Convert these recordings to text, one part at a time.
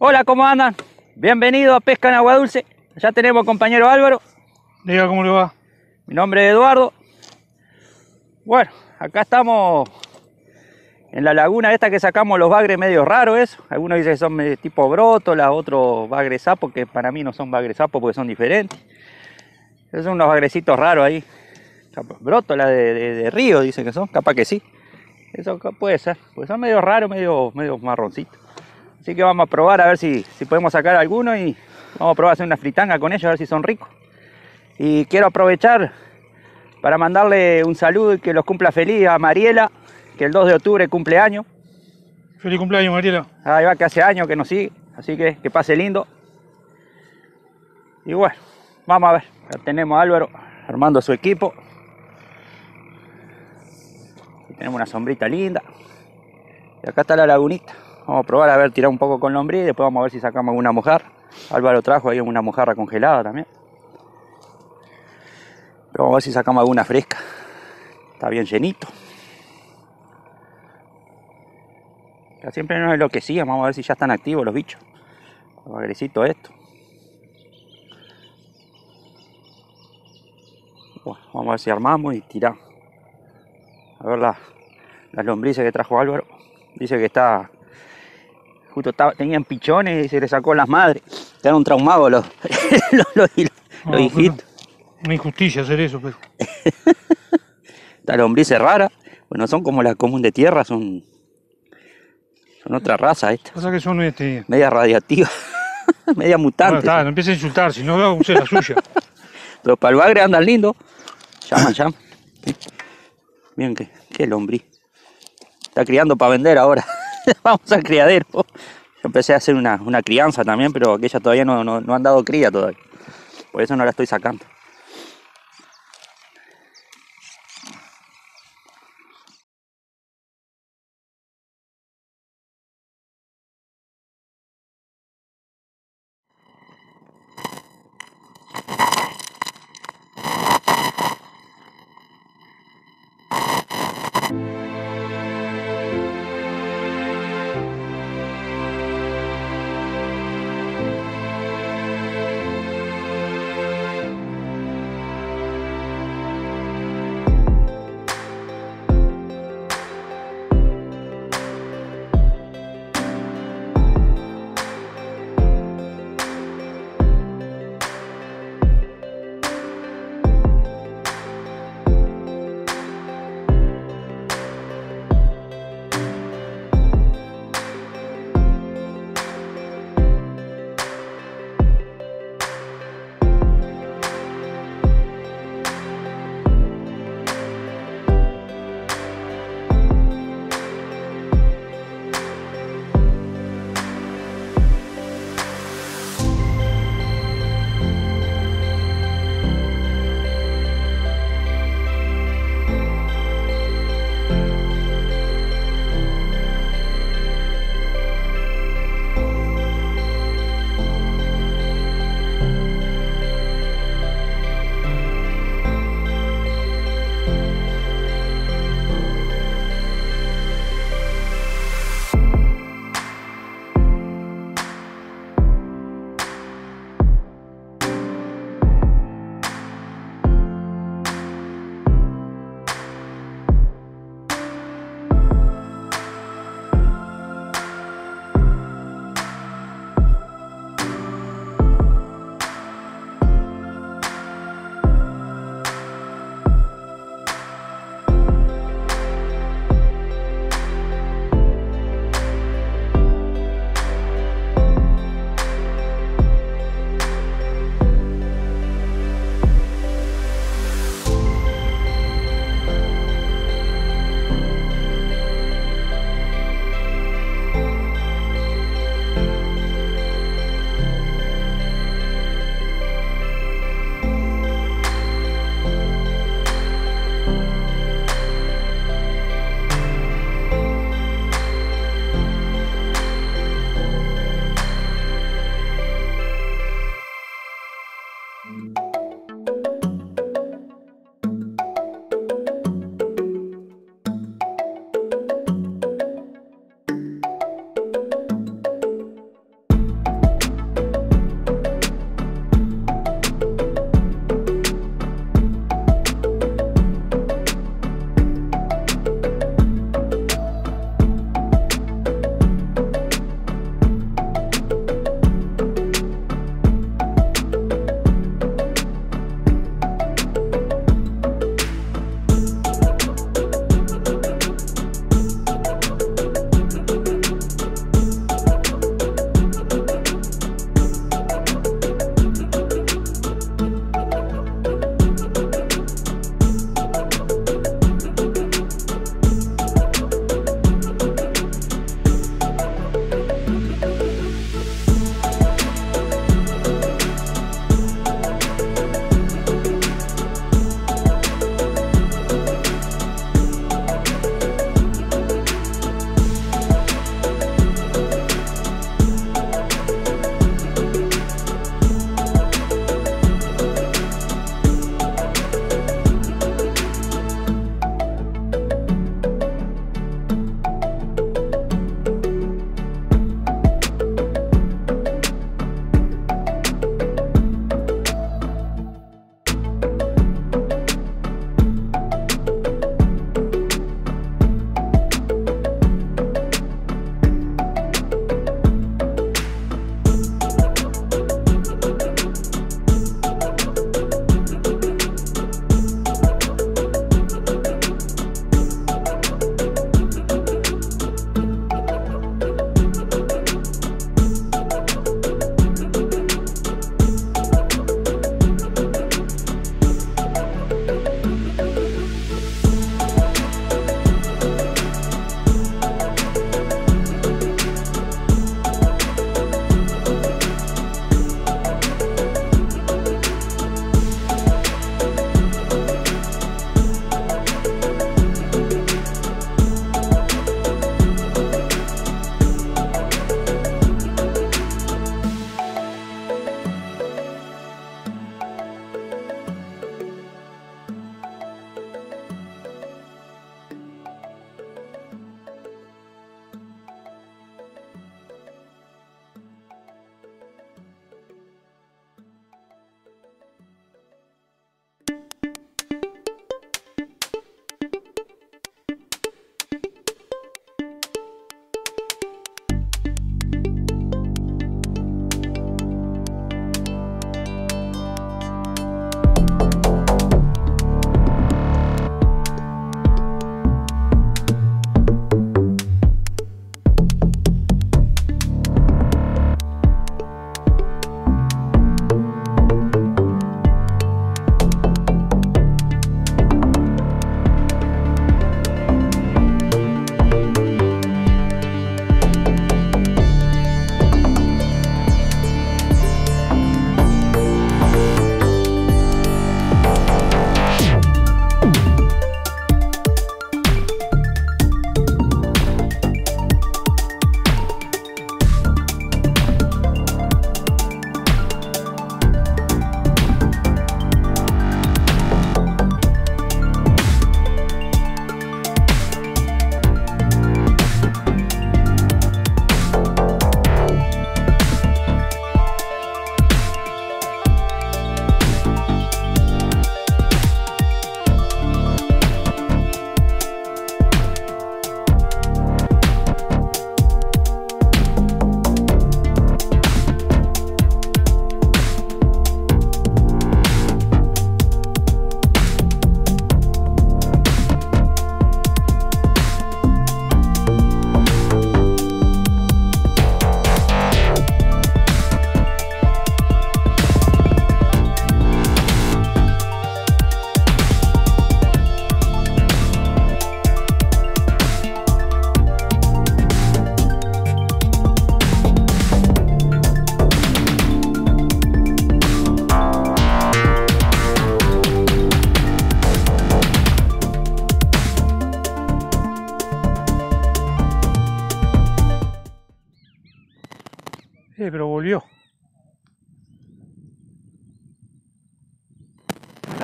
Hola, ¿cómo andan? Bienvenido a Pesca en Agua Dulce. Ya tenemos compañero Álvaro. Diga cómo le va. Mi nombre es Eduardo. Bueno, acá estamos en la laguna esta que sacamos los bagres medio raros, eso. Algunos dicen que son tipo brótola, otros bagres sapos, que para mí no son bagres sapos porque son diferentes. Esos son unos bagrecitos raros ahí. Brótola de, de, de río, dicen que son, capaz que sí. Eso puede ser, pues son medio raros, medio, medio marroncitos. Así que vamos a probar a ver si, si podemos sacar alguno y vamos a probar a hacer una fritanga con ellos, a ver si son ricos. Y quiero aprovechar para mandarle un saludo y que los cumpla feliz a Mariela, que el 2 de octubre cumple año. Feliz cumpleaños, Mariela. Ahí va, que hace años que nos sigue, así que que pase lindo. Y bueno, vamos a ver, ya tenemos a Álvaro armando su equipo. Aquí tenemos una sombrita linda. Y acá está la lagunita. Vamos a probar a ver, tirar un poco con lombriz después vamos a ver si sacamos alguna mojarra. Álvaro trajo ahí una mojarra congelada también. Pero vamos a ver si sacamos alguna fresca. Está bien llenito. Ya siempre nos enloquecía, vamos a ver si ya están activos los bichos. Los agresitos estos. Bueno, vamos a ver si armamos y tiramos. A ver la, las lombrices que trajo Álvaro. Dice que está. Justo estaba, tenían pichones y se le sacó las madres. Quedaron traumados los, los, los, hijitos. pero Una injusticia hacer eso, pero. Esta lombriz es rara. Bueno, son como la común de tierra, son. Son otra raza esta. Pasa que son este. Media radiactiva. media Bueno, mutante. está, no empiece a insultar, si no use la suya. Pero para el bagre andan lindos. Llaman, llaman. Miren qué, qué lombriz. Está criando para vender ahora. Vamos al criadero. Yo empecé a hacer una, una crianza también, pero aquella todavía no, no, no han dado cría todavía. Por eso no la estoy sacando.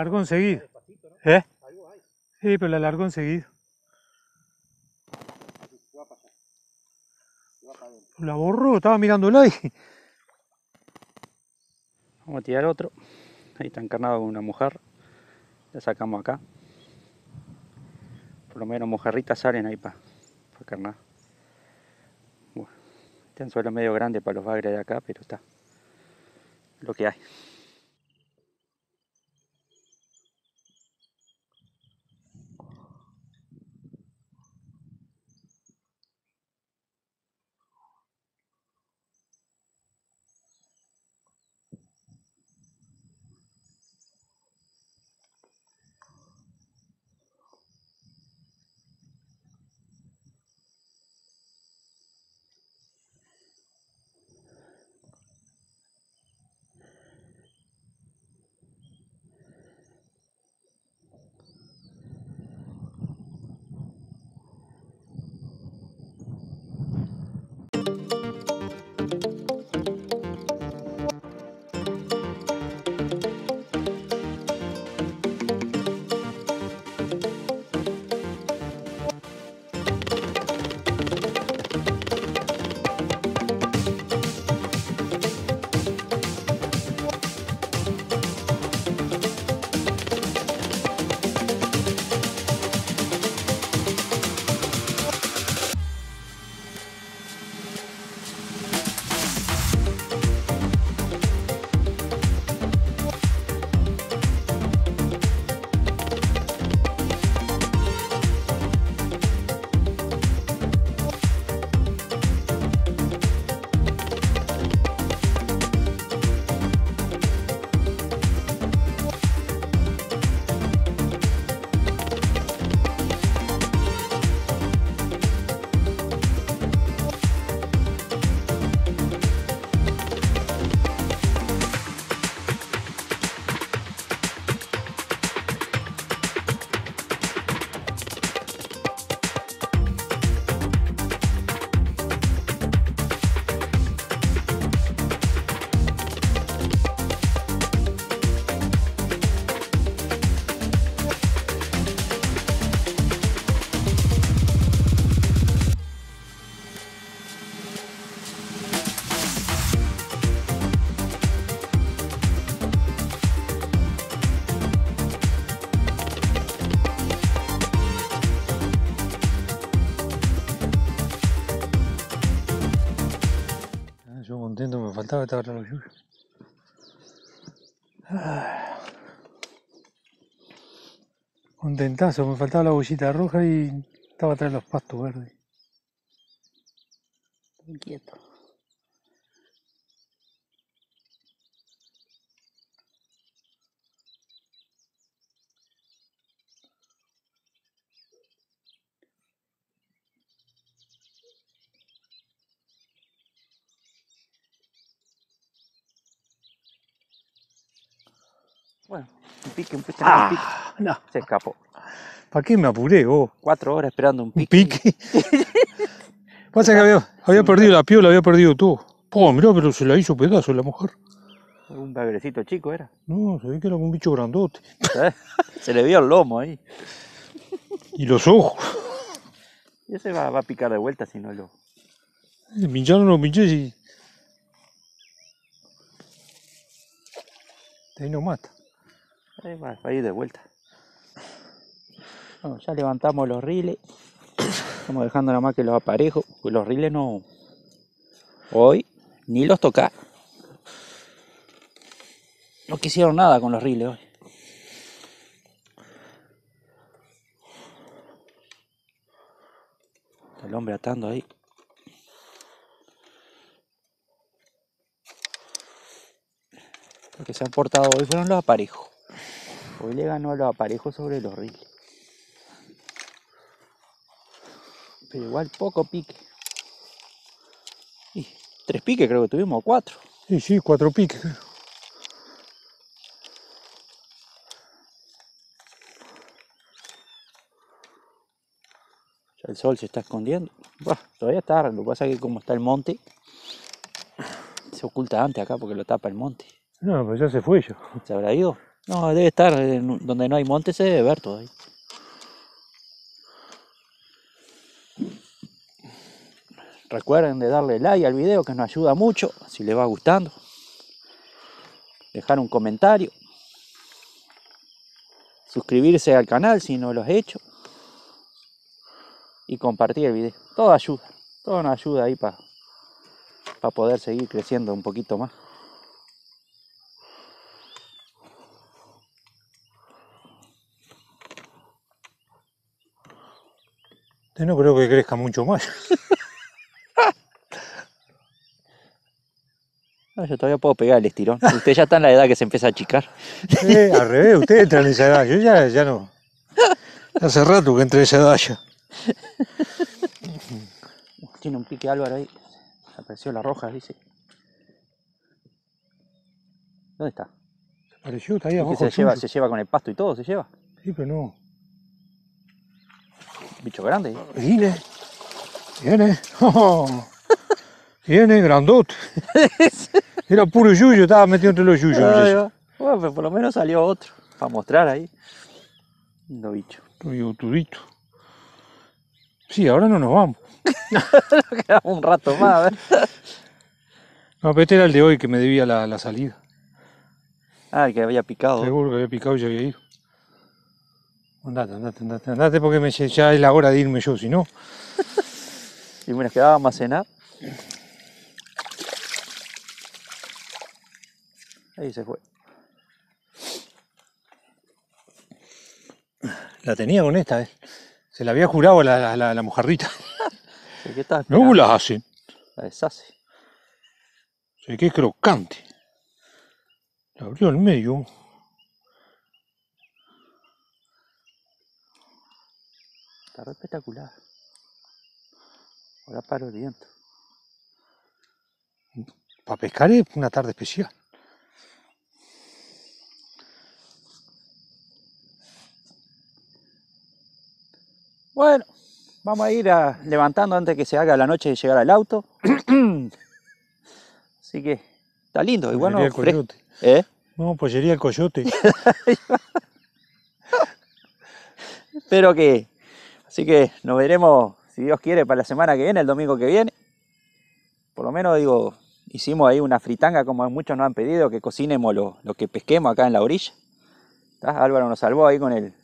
Largó enseguida. ¿Eh? Sí, pero la largó enseguida. La borró, estaba mirándola y... Vamos a tirar otro. Ahí está encarnado con una mujer. La sacamos acá. Por lo menos mojarritas salen ahí para pa carnar. Bueno, este anzuelo es medio grande para los bagres de acá, pero está lo que hay. Ah, contento, me faltaba estar atrás de la lluvia. Ah. Contentazo, me faltaba la bollita roja y estaba atrás de los pastos verdes. Inquieto. Un pique, un pique, un pique. Ah, no. Se escapó. ¿Para qué me apuré vos? Cuatro horas esperando un Un pique. pique. Pasa que había, había perdido la piola, había perdido todo. Po, mirá, pero se la hizo pedazo la mujer. Un bagrecito chico era. No, se ve que era un bicho grandote. ¿Eh? Se le vio el lomo ahí. Y los ojos. Y ese va, va a picar de vuelta si no lo. Pincharon los pinches y. Ahí no mata. Ahí va, va a ir de vuelta. Bueno, ya levantamos los riles. Estamos dejando nada más que los aparejos. Pues los riles no. Hoy ni los tocar. No quisieron nada con los riles hoy. El hombre atando ahí. Lo que se han portado hoy fueron los aparejos. Hoy le ganó a los aparejos sobre los riles. Pero igual poco pique. Y tres piques creo que tuvimos, o cuatro. Sí, sí, cuatro piques. el sol se está escondiendo. Buah, todavía está, lo que pasa es que como está el monte, se oculta antes acá porque lo tapa el monte. No, pues ya se fue yo. ¿Se habrá ido? No, debe estar en- donde no hay monte, se debe ver todo ahí. Recuerden de darle like al video que nos ayuda mucho, si les va gustando. Dejar un comentario. Suscribirse al canal si no lo has hecho. Y compartir el video. Todo ayuda. Todo nos ayuda ahí para poder seguir creciendo un poquito más. Yo no creo que crezca mucho más. No, yo todavía puedo pegar el estirón. Usted ya está en la edad que se empieza a achicar. Eh, al revés, usted entra en esa edad. Yo ya, ya no. Hace rato que entré en esa edad ya. Tiene un pique Álvaro ahí. Apareció la roja, dice. ¿Dónde está? Apareció, está ahí abajo. se lleva, se lleva con el pasto y todo, se lleva. Sí, pero no. Bicho grande. Viene. Viene. Oh, Viene, grandote. Era puro yuyo, estaba metido entre los yuyos. Bueno, pero por lo menos salió otro. Para mostrar ahí. Lindo bicho. Estoy botudito. Sí, ahora no nos vamos. Quedamos un rato más, a ver. No, pero este era el de hoy que me debía la, la salida. Ah, el que había picado. Seguro que había picado y ya había ido. Andate, andate, andate, andate porque me, ya es la hora de irme yo, si no. Y bueno, quedábamos a cenar. Ahí se fue. La tenía con esta, ¿eh? Se la había jurado a la, la, la, la mojarrita. ¿Qué estás No las hacen. La deshace. Se que crocante. La abrió al medio. Está re espectacular. Ahora paro el viento. Para pescar es una tarde especial. Bueno, vamos a ir a- levantando antes que se haga la noche de llegar al auto. Así que está lindo, igual no. Coyote. ¿Eh? No, pollería el coyote. Espero que. Así que nos veremos, si Dios quiere, para la semana que viene, el domingo que viene. Por lo menos, digo, hicimos ahí una fritanga como muchos nos han pedido, que cocinemos lo, lo que pesquemos acá en la orilla. ¿Tá? Álvaro nos salvó ahí con el,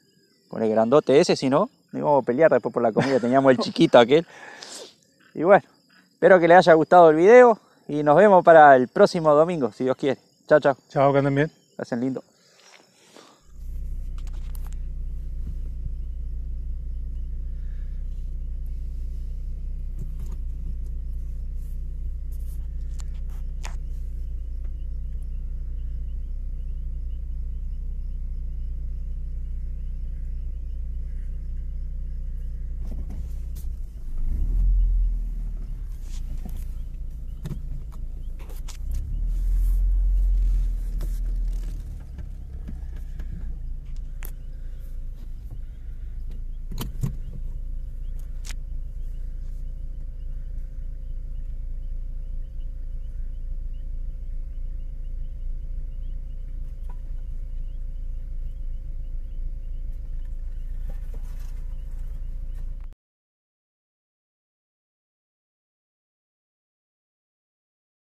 con el grandote ese, si no, íbamos a pelear después por la comida, teníamos el chiquito aquel. Y bueno, espero que les haya gustado el video y nos vemos para el próximo domingo, si Dios quiere. Chao, chao. Chao, que anden bien. Pasen lindo.